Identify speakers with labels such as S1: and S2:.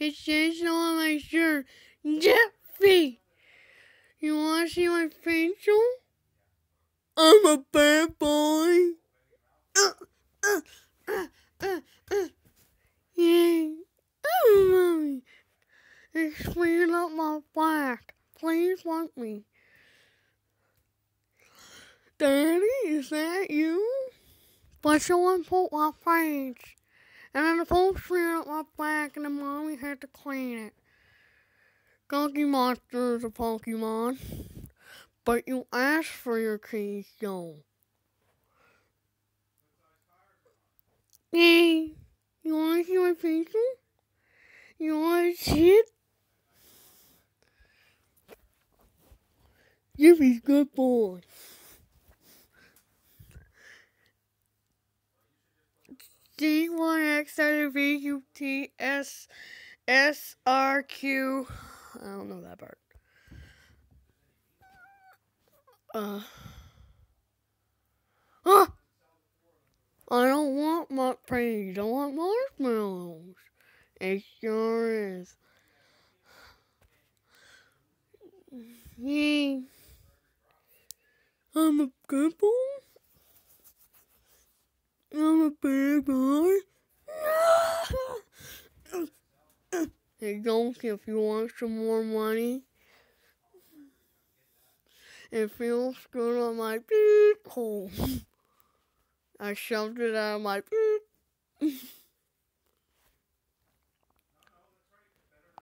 S1: It says on my shirt. Jeffy! You wanna see my facial? I'm a bad boy. Uh, uh, uh, uh, uh. Yay. Oh, mommy. It's cleared up my back. Please want me. Daddy, is that you? But someone put my face. And then the folks cleared up my back had to clean it. Cookie Monster is a Pokemon. But you asked for your keys, so. Yay! You wanna see my facial? You wanna see it? Jeffy's good boy. D one X S R Q. I don't know that part. Uh. Ah! I don't want my praise. I want marshmallows. It sure is. Yay. I'm a good boy. I'm a bad boy. Hey, don't if you want some more money. It feels good on my beep hole. I shoved it out of my beep.